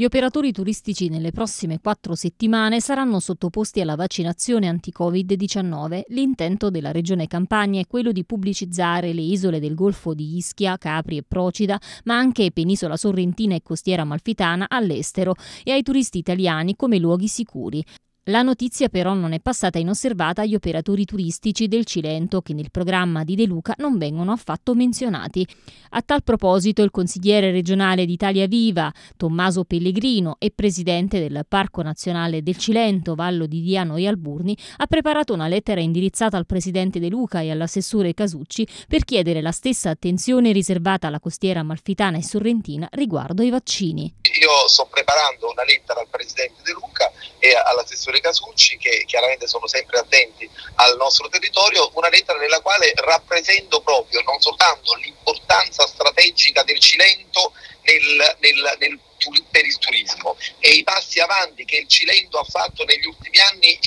Gli operatori turistici nelle prossime quattro settimane saranno sottoposti alla vaccinazione anti-Covid-19. L'intento della Regione Campania è quello di pubblicizzare le isole del Golfo di Ischia, Capri e Procida, ma anche Penisola Sorrentina e Costiera Malfitana all'estero e ai turisti italiani come luoghi sicuri. La notizia però non è passata inosservata agli operatori turistici del Cilento che nel programma di De Luca non vengono affatto menzionati. A tal proposito il consigliere regionale d'Italia Viva, Tommaso Pellegrino e presidente del Parco Nazionale del Cilento, Vallo di Diano e Alburni, ha preparato una lettera indirizzata al presidente De Luca e all'assessore Casucci per chiedere la stessa attenzione riservata alla costiera amalfitana e sorrentina riguardo ai vaccini. Io sto preparando una lettera al presidente De Luca e all'assessore Casucci che chiaramente sono sempre attenti al nostro territorio, una lettera nella quale rappresento proprio non soltanto l'importanza strategica del Cilento nel, nel, nel per il turismo e i passi avanti che il Cilento ha fatto negli ultimi anni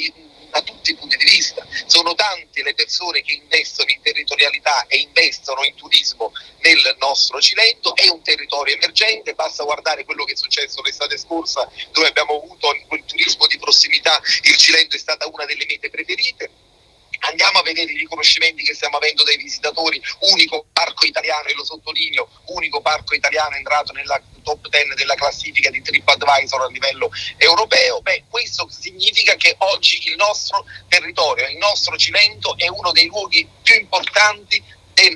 da tutti i punti di vista. Sono tante le persone che investono in territorialità e investono in turismo nel nostro Cilento, è un territorio emergente, basta guardare quello che è successo l'estate scorsa dove abbiamo avuto quel turismo di prossimità, il Cilento è stata una delle mete preferite. Andiamo a vedere i riconoscimenti che stiamo avendo dai visitatori, unico parco italiano, e lo sottolineo, unico parco italiano entrato nella top 10 della classifica di TripAdvisor a livello europeo, beh, questo significa che oggi il nostro territorio, il nostro Cilento è uno dei luoghi più importanti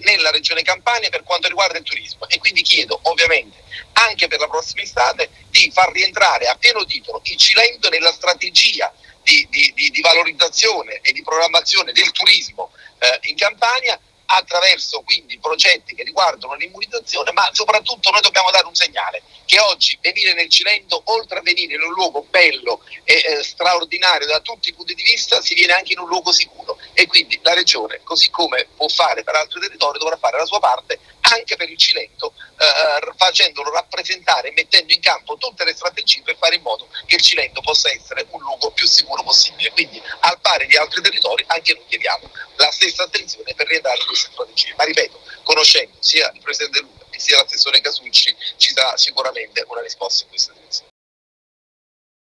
nella regione Campania per quanto riguarda il turismo. E quindi chiedo ovviamente anche per la prossima estate di far rientrare a pieno titolo il Cilento nella strategia di, di, di, valorizzazione e di programmazione del turismo eh, in Campania attraverso quindi progetti che riguardano l'immunizzazione, ma soprattutto noi dobbiamo dare un segnale che oggi venire nel Cilento, oltre a venire in un luogo bello e eh, straordinario da tutti i punti di vista, si viene anche in un luogo sicuro e quindi la Regione, così come può fare per altri territori, dovrà fare la sua parte anche per il Cilento, eh, facendolo rappresentare e mettendo in campo tutte le strategie per fare in modo che il Cilento possa essere un luogo più sicuro possibile. Quindi al pari di altri territori anche noi chiediamo la stessa attenzione in queste strategie. Ma ripeto, conoscendo sia il Presidente Luca che sia l'assessore Casucci, ci sarà sicuramente una risposta in questa direzione.